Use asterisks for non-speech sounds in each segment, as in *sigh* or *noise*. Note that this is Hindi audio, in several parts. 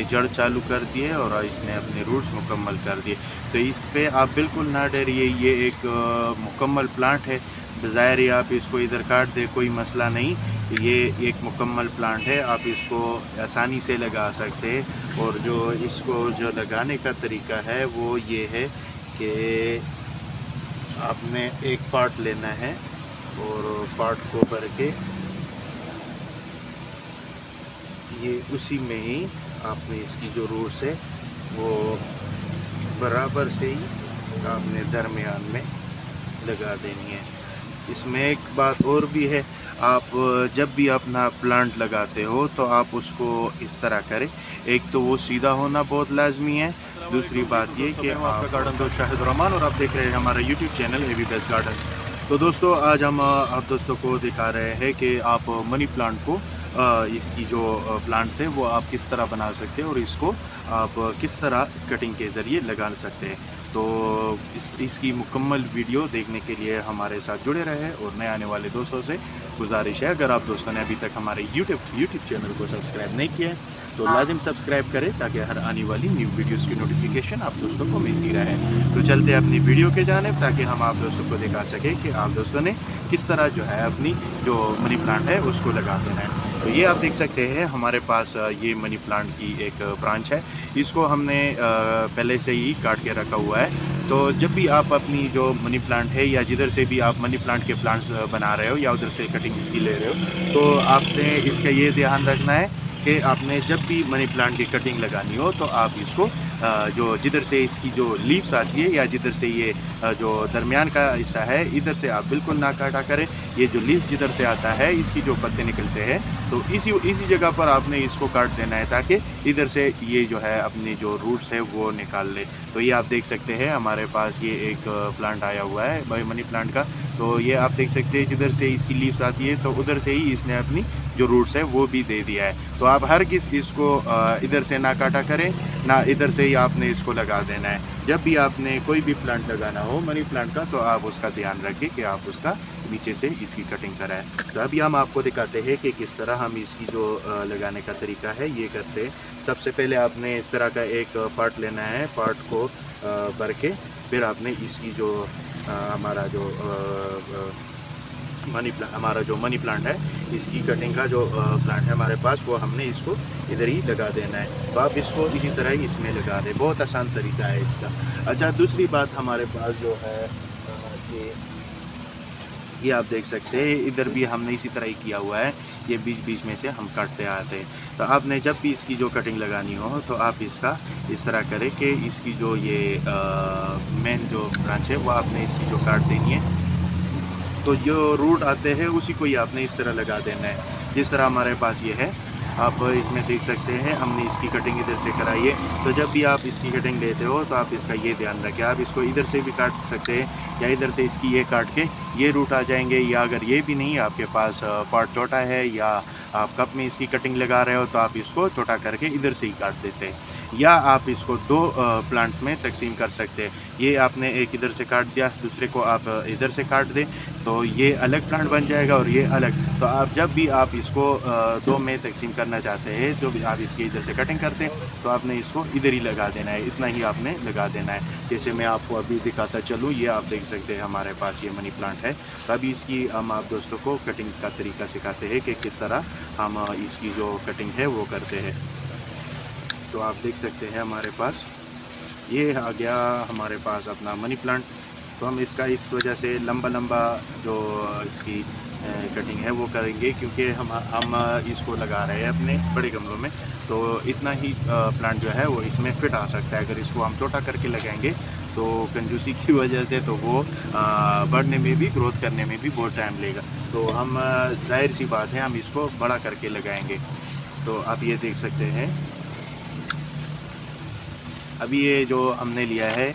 जड़ चालू कर दिए और इसने अपने रूट्स मुकम्मल कर दिए। तो इस पे आप बिल्कुल ना डरिए, ये एक मुकम्मल प्लांट है। बज़ाहिर ही आप इसको इधर काट दे, कोई मसला नहीं। ये एक मुकम्मल प्लांट है, आप इसको आसानी से लगा सकते हैं। और जो इसको, जो लगाने का तरीका है, वो ये है कि आपने एक पार्ट लेना है और पार्ट को भर के ये उसी में ही आपने इसकी जो रूट्स है वो बराबर से ही आपने दरमियान में लगा देनी है। इसमें एक बात और भी है आप जब भी अपना प्लांट लगाते हो तो आप उसको इस तरह करें। एक तो वो सीधा होना बहुत लाजमी है दूसरी बात ये कि आपका गार्डन तो शाहिद रहमान और आप देख रहे हैं हमारा YouTube channel a best garden तो दोस्तों आज हम आप दोस्तों को दिखा रहे हैं कि आप मनी प्लांट को इसकी जो प्लांट्स हैं वो आप किस तरह बना सकते हैं और इसको आप किस तरह कटिंग के ज़रिए लगा सकते हैं। तो इस इसकी मुकम्मल वीडियो देखने के लिए हमारे साथ जुड़े रहे और नए आने वाले दोस्तों से गुजारिश है। अगर आप दोस्तों ने अभी तक हमारे यूट्यूब यूट्यूब चैनल को सब्सक्राइब नहीं किया है तो लाजिम सब्सक्राइब करें ताकि हर आने वाली न्यू वीडियोस की नोटिफिकेशन आप दोस्तों को मिलती रहे। तो चलते अपनी वीडियो के जाने ताकि हम आप दोस्तों को दिखा सकें कि आप दोस्तों ने किस तरह जो है अपनी जो मनी प्लांट है उसको लगा देना है। तो ये आप देख सकते हैं, हमारे पास ये मनी प्लांट की एक ब्रांच है। इसको हमने पहले से ही काट के रखा हुआ है। तो जब भी आप अपनी जो मनी प्लांट है या जिधर से भी आप मनी प्लांट के प्लांट्स बना रहे हो या उधर से कटिंग इसकी ले रहे हो तो आपने इसका ये ध्यान रखना है कि आपने जब भी मनी प्लांट की कटिंग लगानी हो तो आप इसको जो जिधर से इसकी जो लीव्स आती है या जिधर से ये जो दरमियान का हिस्सा है, इधर से आप बिल्कुल ना काटा करें। ये जो लीव्स जिधर से आता है, इसकी जो पत्ते निकलते हैं तो इसी इसी जगह पर आपने इसको काट देना है ताकि इधर से ये जो है अपनी जो रूट्स है वो निकाल ले। तो ये आप देख सकते हैं, हमारे पास ये एक प्लांट आया हुआ है बाई मनी प्लांट का। तो ये आप देख सकते हैं, जिधर से इसकी लीव्स आती है तो उधर से ही इसने अपनी जो रूट्स है वो भी दे दिया है। तो आप हर किस इसको इधर से ना काटा करें, ना इधर से ही आपने इसको लगा देना है। जब भी आपने कोई भी प्लांट लगाना हो मनी प्लांट का तो आप उसका ध्यान रखें कि आप उसका नीचे से इसकी कटिंग कराएँ। तो अभी हम आपको दिखाते हैं कि किस तरह हम इसकी जो लगाने का तरीका है, ये करते हैं। सबसे पहले आपने इस तरह का एक पार्ट लेना है पार्ट को भर के, फिर आपने इसकी जो हमारा जो मनी प्लांट हमारा जो मनी प्लांट है, इसकी कटिंग का जो प्लांट है हमारे पास, वो हमने इसको इधर ही लगा देना है। तो आप इसको इसी तरह ही इसमें लगा दें। बहुत आसान तरीका है इसका। अच्छा दूसरी बात हमारे पास जो है कि ये आप देख सकते हैं, इधर भी हमने इसी तरह ही किया हुआ है। ये बीच बीच में से हम काटते आते हैं। तो आपने जब भी इसकी जो कटिंग लगानी हो तो आप इसका इस तरह करें कि इसकी जो ये मेन जो ब्रांच है, वो आपने इसकी जो काट देनी है तो जो रूट आते हैं, उसी को ही आपने इस तरह लगा देना है। जिस तरह हमारे पास ये है, आप इसमें देख सकते हैं, हमने इसकी कटिंग इधर से कराई है। तो जब भी आप इसकी कटिंग लेते हो तो आप इसका ये ध्यान रखें। आप इसको इधर से भी काट सकते हैं, या इधर से इसकी ये काट के ये रूट आ जाएँगे, या अगर ये भी नहीं, आपके पास पार्ट छोटा है, या आप कप में इसकी कटिंग लगा रहे हो तो आप इसको छोटा करके इधर से ही काट देते हैं। या आप इसको दो प्लांट्स में तकसीम कर सकते हैं। ये आपने एक इधर से काट दिया, दूसरे को आप इधर से काट दें तो ये अलग प्लांट बन जाएगा और ये अलग। तो आप, जब भी आप इसको दो में तकसीम करना चाहते हैं, जो भी आप इसकी इधर से कटिंग करते हैं तो आपने इसको इधर ही लगा देना है, इतना ही आपने लगा देना है। जैसे मैं आपको अभी दिखाता चलूँ, ये आप देख सकते हैं हमारे पास ये मनी प्लांट है। तो अभी इसकी हम आप दोस्तों को कटिंग का तरीका सिखाते हैं कि किस तरह हम इसकी जो कटिंग है वो करते हैं। तो आप देख सकते हैं हमारे पास। ये आ गया हमारे पास अपना मनी प्लांट तो हम इसका इस वजह से लंबा लंबा जो इसकी कटिंग है वो करेंगे क्योंकि हम हम इसको लगा रहे हैं अपने बड़े गमलों में। तो इतना ही प्लांट जो है वो इसमें फिट आ सकता है। अगर इसको हम छोटा करके लगाएँगे तो कंजूसी की *laughs* वजह से तो वो बढ़ने में भी ग्रोथ करने में भी बहुत टाइम लेगा। तो हम ज़ाहिर सी बात है हम इसको बड़ा करके लगाएँगे। तो आप ये देख सकते हैं। अभी ये जो हमने लिया है,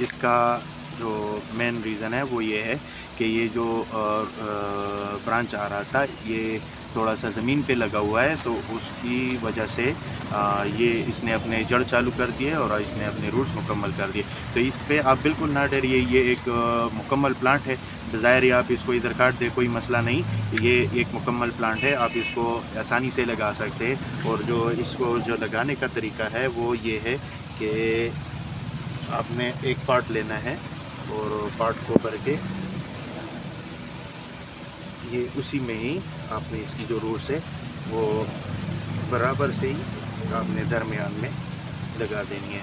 इसका जो मेन रीज़न है वो ये है कि ये जो ब्रांच आ रहा था, ये थोड़ा सा ज़मीन पे लगा हुआ है तो उसकी वजह से ये इसने अपने जड़ चालू कर दिए और इसने अपने रूट्स मुकम्मल कर दिए। तो इस पर आप बिल्कुल ना डरिए, ये एक मुकम्मल प्लांट है। बज़ाहिर ही आप इसको इधर काट दे, कोई मसला नहीं, ये एक मुकम्मल प्लांट है, आप इसको आसानी से लगा सकते हैं। और जो इसको जो लगाने का तरीका है, वो ये है कि आपने एक पार्ट लेना है और पार्ट को भर के ये उसी में ही आपने इसकी जो रूट्स है, वो बराबर से ही आपने दरमियान में लगा देनी है।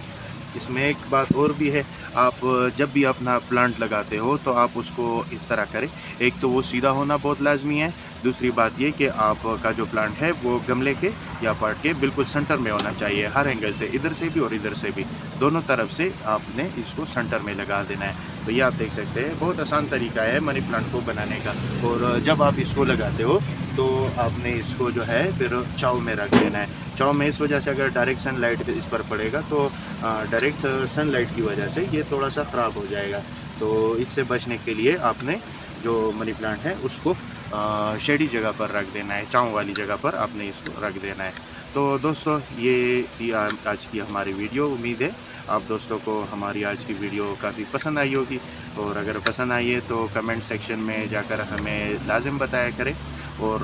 इसमें एक बात और भी है, आप जब भी अपना प्लांट लगाते हो तो आप उसको इस तरह करें। एक तो वो सीधा होना बहुत लाजमी है दूसरी बात ये कि आपका जो प्लांट है, वो गमले के या पार्ट के बिल्कुल सेंटर में होना चाहिए, हर एंगल से, इधर से भी और इधर से भी। दोनों तरफ़ से आपने इसको सेंटर में लगा देना है। तो ये आप देख सकते हैं, बहुत आसान तरीका है मनी प्लांट को बनाने का। और जब आप इसको लगाते हो तो आपने इसको जो है, फिर चाव में रख देना है। चाव में इस वजह से अगर डायरेक्ट सन लाइट इस पर पड़ेगा तो डायरेक्ट सन लाइट की वजह से ये थोड़ा सा ख़राब हो जाएगा। तो इससे बचने के लिए आपने जो मनी प्लांट है, उसको शेडी जगह पर रख देना है, चाँव वाली जगह पर आपने इसको रख देना है। तो दोस्तों, ये आज की हमारी वीडियो। उम्मीद है आप दोस्तों को हमारी आज की वीडियो काफ़ी पसंद आई होगी। और अगर पसंद आई है तो कमेंट सेक्शन में जाकर हमें लाजिम बताया करें और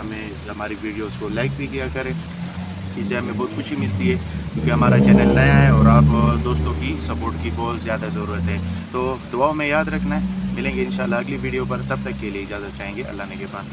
हमें हमारी वीडियोस को लाइक भी किया करें। इससे हमें बहुत खुशी मिलती है क्योंकि हमारा चैनल नया है और आप दोस्तों की सपोर्ट की बहुत ज़्यादा ज़रूरत है। तो दुआओं में याद रखना है। मिलेंगे इंशाल्लाह अगली वीडियो पर। तब तक के लिए इजाज़त चाहेंगे। अल्लाह ने के पास